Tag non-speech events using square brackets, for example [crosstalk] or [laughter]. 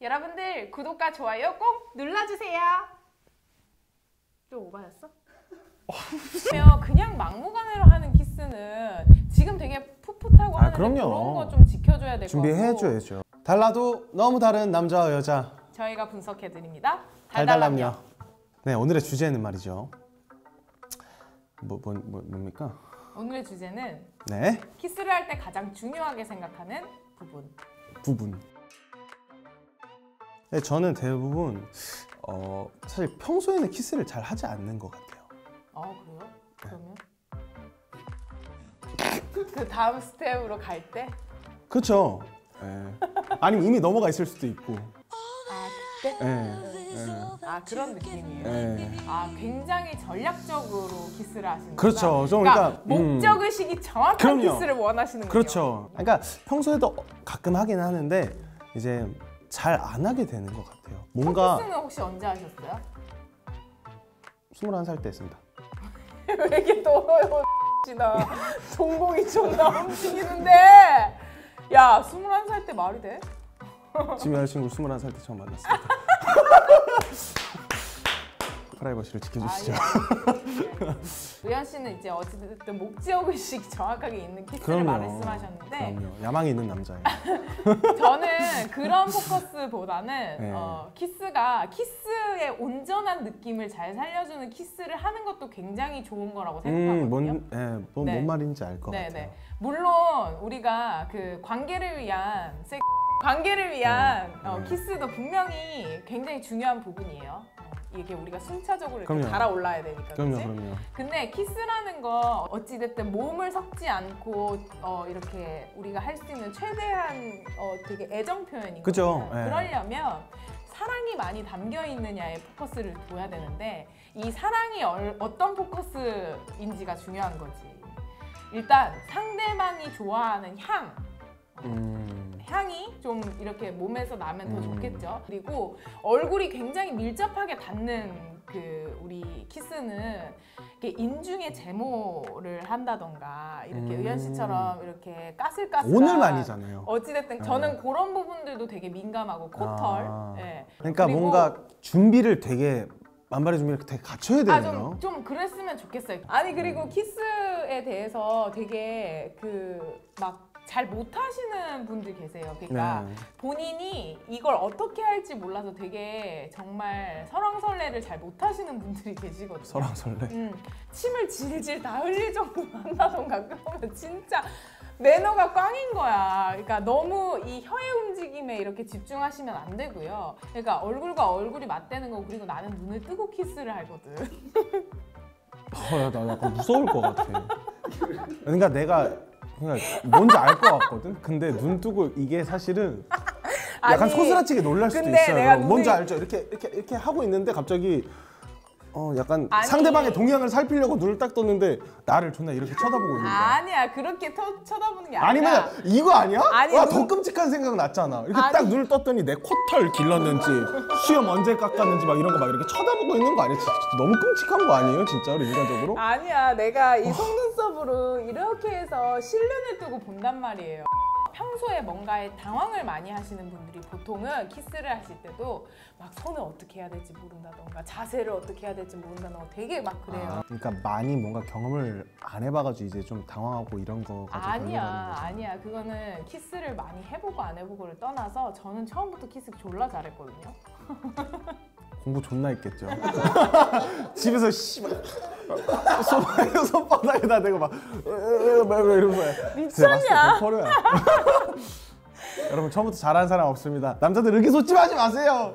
여러분들 구독과 좋아요 꼭 눌러주세요. 좀 오바였어? 그러면 그냥 막무가내로 하는 키스는 지금 되게 풋풋하고 아, 하는데 그럼요. 그런 거 좀 지켜줘야 될것 같고 준비해줘야죠. 달라도 너무 다른 남자와 여자 저희가 분석해드립니다. 달달남녀. 네 오늘의 주제는 말이죠. 뭐, 뭐, 뭐 뭡니까? 오늘의 주제는 네 키스를 할 때 가장 중요하게 생각하는 부분. 부분. 네, 저는 대부분 어, 사실 평소에는 키스를 잘 하지 않는 것 같아요. 아 그래요? 그러면 [laughs] 그 다음 스텝으로 갈 때? 그렇죠. 예. 아니면 이미 넘어가 있을 수도 있고. 아 그때? 예, 아 그런 느낌이에요. 예, 예. 아 굉장히 전략적으로 키스를 하시는 그렇죠. 좀 그러니까, 그러니까, 음. 목적 의식이 정확한 그럼요. 키스를 원하시는군요. 그렇죠. 그러니까 평소에도 가끔 하긴 하는데 이제 잘 안 하게 되는 것 같아요. 뭔가 키스는 혹시 언제 하셨어요? 21살 때 했습니다. [laughs] 왜 이렇게 더워요, 나 동공이 존나 움직이는데. 야, 21살 때 말이 돼? 지금 여자친구 21살 때 처음 만났습니다. [laughs] 프라이버시를 지켜주시죠. 아, 예. [laughs] 의현 씨는 이제 어찌됐든 목적 의식이 정확하게 있는 키스를 말씀하셨는데 그럼요. 야망이 있는 남자예요. [laughs] 저는 그런 포커스보다는 네. 어, 키스가 키스의 온전한 느낌을 잘 살려주는 키스를 하는 것도 굉장히 좋은 거라고 생각하거든요. 음, 뭔, 예, 뭔, 네. 뭔 말인지 알것 네, 같아요. 네. 물론 우리가 그 관계를 위한 섹 관계를 위한 네. 어, 네. 키스도 분명히 굉장히 중요한 부분이에요. 어, 이게 우리가 순차적으로 이렇게 그럼요. 달아올라야 되니까. 그럼요, 그치? 그럼요. 근데 키스라는 거 어찌됐든 몸을 섞지 않고 어, 이렇게 우리가 할 수 있는 최대한 어, 되게 애정 표현이거든요. 그죠, 예. 그러려면 사랑이 많이 담겨 있느냐에 포커스를 둬야 되는데 이 사랑이 얼- 어떤 포커스인지가 중요한 거지. 일단 상대방이 좋아하는 향, 음, 향이 좀 이렇게 몸에서 나면 더 음. 좋겠죠. 그리고 얼굴이 굉장히 밀접하게 닿는 그 우리 키스는 이렇게 인중에 제모를 한다던가 이렇게 음. 의연 씨처럼 이렇게 까슬까슬 오늘만이잖아요. 어찌됐든 네. 저는 그런 부분들도 되게 민감하고 코털. 아. 예. 그러니까 그리고 뭔가 준비를 되게 만발의 준비를 되게 갖춰야 아, 되네요. 좀, 좀 그랬으면 좋겠어요. 아니, 그리고 키스에 대해서 되게 그막 잘 못하시는 분들 계세요. 그러니까 네. 본인이 이걸 어떻게 할지 몰라서 되게 정말 설왕설래를 잘 못하시는 분들이 계시거든요. 설왕설래. 음, 침을 질질 다 흘릴 정도로 한다던가 그러면 진짜 매너가 꽝인 거야. 그러니까 너무 이 혀의 움직임에 이렇게 집중하시면 안 되고요. 그러니까 얼굴과 얼굴이 맞대는 거 그리고 나는 눈을 뜨고 키스를 하거든. 어, 야, 나 약간 무서울 것 같아. 그러니까 내가 그냥 뭔지 알 것 같거든. 근데 눈 뜨고 이게 사실은 약간 아니, 소스라치게 놀랄 수도 근데 내가 있어요. 눈을- 뭔지 알죠? 이렇게 이렇게 이렇게 하고 있는데 갑자기 어 약간 아니. 상대방의 동향을 살피려고 눈을 딱 떴는데 나를 존나 이렇게 쳐다보고 있는 거야. 아니야 그렇게 터, 쳐다보는 게 아니라 아니면 이거 아니야? 아니, 와, 눈- 더 끔찍한 생각 났잖아. 이렇게 아니. 딱 눈을 떴더니 내 코털 길렀는지 수염 언제 깎았는지 막 이런 거 막 이렇게 쳐다보고 있는 거 아니야? 진짜 너무 끔찍한 거 아니에요, 진짜로 인간적으로? 아니야 내가 이 속눈썹으로 이렇게 해서 실눈을 뜨고 본단 말이에요 평소에 뭔가에 당황을 많이 하시는 분들이 보통은 키스를 하실 때도 막 손을 어떻게 해야 될지 모른다던가 자세를 어떻게 해야 될지 모른다던가 되게 막 그래요. 아, 그러니까 많이 뭔가 경험을 안 해봐가지고 이제 좀 당황하고 이런 거 가지고 아니야. 아니야. 그거는 키스를 많이 해보고 안 해보고를 떠나서 저는 처음부터 키스 졸라 잘했거든요 [laughs] 공부 존나 했겠죠. [laughs] 집에서 씨발 손 손바닥에다 대고 막, 으으으 막 이러면서 미쳤냐? [laughs] 여러분 처음부터 잘하는 사람 없습니다. 남자들 의기소침하지 마세요.